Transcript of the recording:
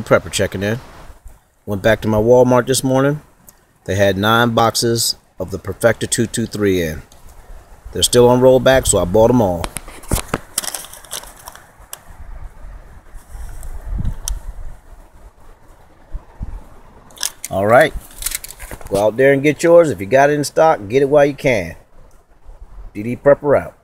Prepper checking in. Went back to my Walmart this morning. They had nine boxes of the Perfecta 223 in. They're still on rollback, so I bought them all. All right. Go out there and get yours. If you got it in stock, get it while you can. DD Prepper out.